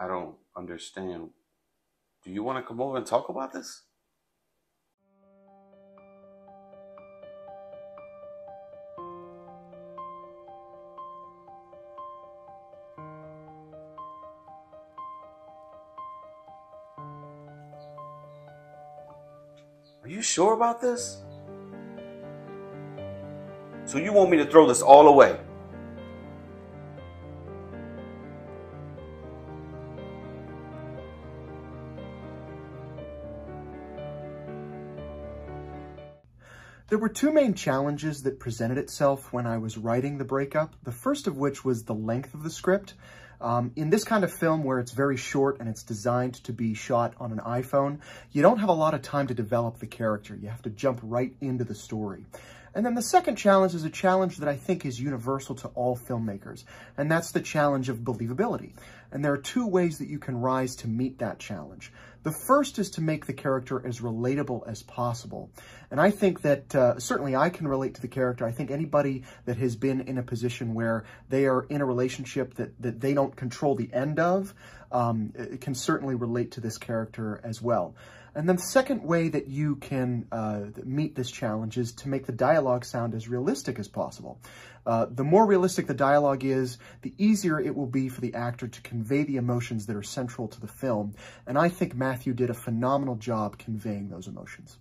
I don't understand. Do you want to come over and talk about this? Are you sure about this? So you want me to throw this all away? There were two main challenges that presented itself when I was writing The Breakup, the first of which was the length of the script. Um, in this kind of film where it's very short and it's designed to be shot on an iPhone, you don't have a lot of time to develop the character. You have to jump right into the story. And then the second challenge is a challenge that I think is universal to all filmmakers, and that's the challenge of believability. And there are two ways that you can rise to meet that challenge. The first is to make the character as relatable as possible. And I think that uh, certainly I can relate to the character. I think anybody that has been in a position where they are in a relationship that, that they don't control the end of um, it can certainly relate to this character as well. And then the second way that you can uh, meet this challenge is to make the dialogue sound as realistic as possible. Uh, the more realistic the dialogue is, the easier it will be for the actor to convey the emotions that are central to the film. And I think Matthew did a phenomenal job conveying those emotions.